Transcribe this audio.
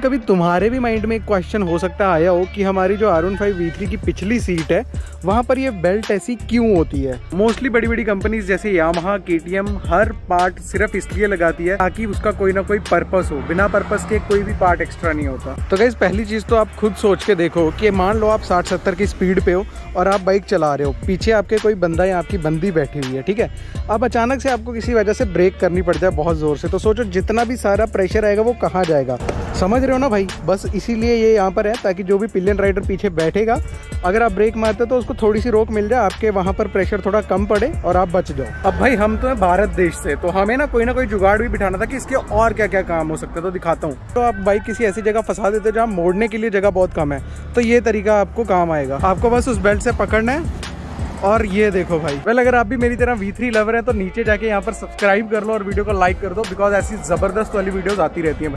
कभी तुम्हारे भी माइंड में एक क्वेश्चन हो सकता आया हो कि हमारी जो R one five V three की पिछली सीट है, वहाँ पर ये बेल्ट ऐसी क्यों होती है? मोस्टली बड़ी बड़ी कंपनीज़ जैसे यामाहा के हर पार्ट सिर्फ़ इसलिए लगाती है ताकि उसका कोई ना कोई पर्पस हो। बिना पर्पस के कोई भी पार्ट एक्स्ट्रा नहीं होता। तो गैस पहली चीज़ तो आप खुद सोच के देखो कि मान लो आप साठ सत्तर की स्पीड पे हो और आप बाइक चला रहे हो। पीछे आपके कोई बंदा या आपकी बंदी बैठी हुई है, ठीक है? अब अचानक से आपको किसी वजह से ब्रेक करनी पड़ जाए बहुत ज़ोर से तो सोचो जितना भी सारा प्रेशर आएगा वो कहाँ जाएगा? समझ रहे हो ना भाई? बस इसीलिए ये यहाँ पर है ताकि जो भी पिलियन राइडर पीछे बैठेगा अगर आप ब्रेक मारते तो उसको थोड़ी सी रोक मिल जाए आपके वहाँ पर प्रेशर थोड़ा कम पड़े और आप बच जाओ। अब भाई हम तो है भारत देश से तो हमें ना कोई ना कोई जुगाड़ भी बिठाना था कि इसके और क्या क्या काम हो सकता हैं तो दिखाता हूँ। तो आप बाइक किसी ऐसी जगह फंसा देते हो जहाँ मोड़ने के लिए जगह बहुत कम है तो ये तरीका आपको काम आएगा। आपको बस उस बेल्ट से पकड़ना है और ये देखो भाई। वेल अगर आप भी मेरी तरह V3 लवर है तो नीचे जाके यहाँ पर सब्सक्राइब कर लो और वीडियो को लाइक कर दो बिकॉज़ ऐसी ज़बरदस्त वाली वीडियोस आती रहती हैं।